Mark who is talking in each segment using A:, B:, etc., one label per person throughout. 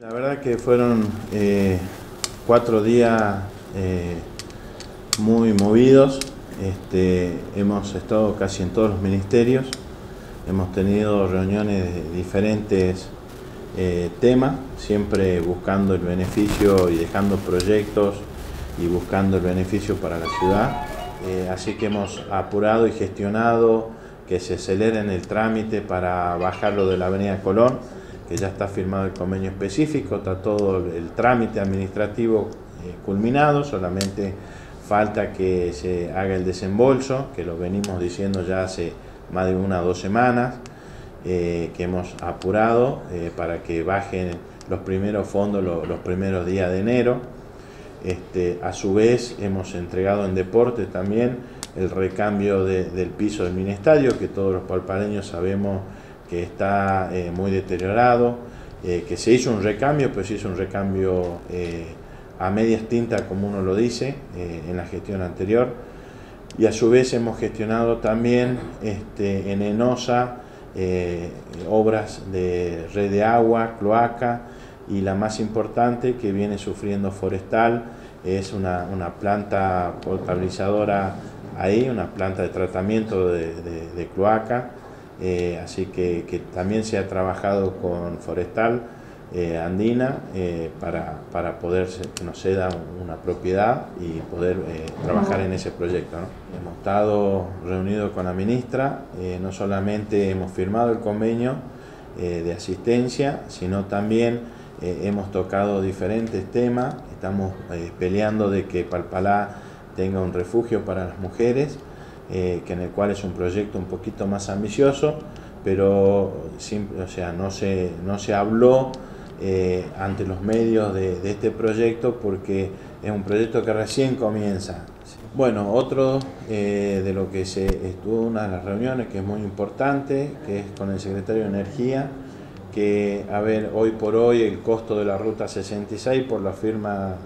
A: La verdad que fueron eh, cuatro días eh, muy movidos. Este, hemos estado casi en todos los ministerios. Hemos tenido reuniones de diferentes eh, temas, siempre buscando el beneficio y dejando proyectos y buscando el beneficio para la ciudad. así que hemos apurado y gestionado que se aceleren el trámite para bajarlo de la Avenida Colón que ya está firmado el convenio específico, está todo el trámite administrativo eh, culminado, solamente falta que se haga el desembolso, que lo venimos diciendo ya hace más de una o dos semanas, eh, que hemos apurado eh, para que bajen los primeros fondos los primeros días de enero. Este, a su vez hemos entregado en deporte también el recambio del piso del ministerio, que todos los palpareños sabemos que está eh, muy deteriorado, eh, que se hizo un recambio, pero se hizo un recambio eh, a medias tintas, como uno lo dice, en la gestión anterior. Y a su vez hemos gestionado también este, en Enosa obras de red de agua, cloaca, y la más importante que viene sufriendo Forestal es una, planta potabilizadora ahí, una planta de tratamiento de cloaca, eh, así que, también se ha trabajado con Forestal eh, Andina eh, para, poder que nos ceda una propiedad y poder trabajar en ese proyecto. Hemos estado reunidos con la ministra, no solamente hemos firmado el convenio de asistencia, sino también hemos tocado diferentes temas, estamos peleando de que Palpalá tenga un refugio para las mujeres, eh, que en el cual es un proyecto un poquito más ambicioso, pero o sea, no, se, no se habló eh, ante los medios de, este proyecto porque es un proyecto que recién comienza. Bueno, otro eh, de lo que se estuvo una de las reuniones que es muy importante, que es con el secretario de Energía, que a ver, hoy por hoy el costo de la ruta 66 por la firma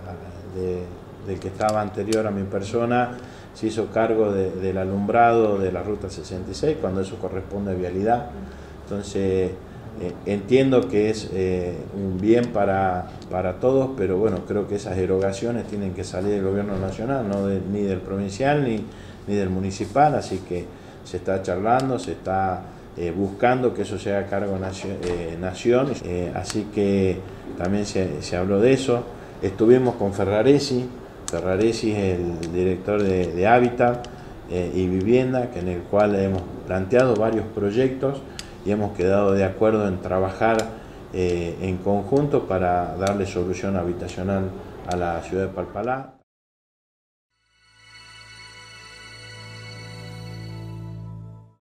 A: del que estaba anterior a mi persona se hizo cargo del alumbrado de la Ruta 66, cuando eso corresponde a vialidad. Entonces, eh, entiendo que es eh, un bien para, para todos, pero bueno, creo que esas erogaciones tienen que salir del gobierno nacional, no ni del provincial ni, ni del municipal, así que se está charlando, se está eh, buscando que eso sea cargo nación, nación así que también se, se habló de eso. Estuvimos con Ferraresi, Ferraresi es el director de, Hábitat eh, y Vivienda, que en el cual hemos planteado varios proyectos y hemos quedado de acuerdo en trabajar eh, en conjunto para darle solución habitacional a la ciudad de Palpalá.